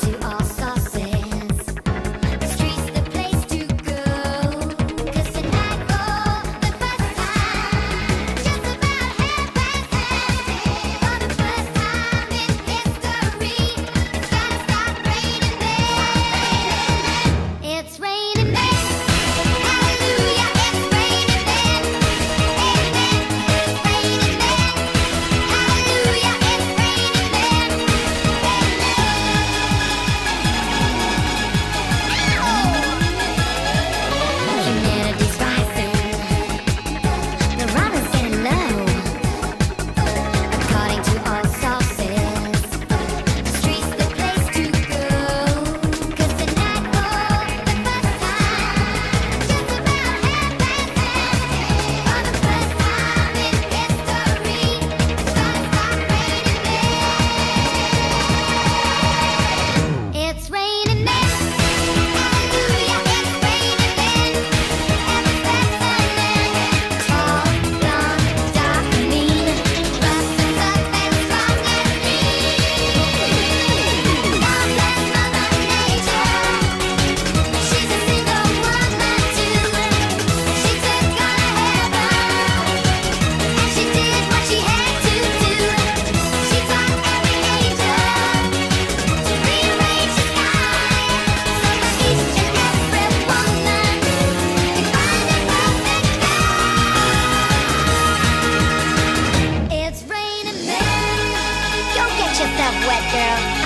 do all. down.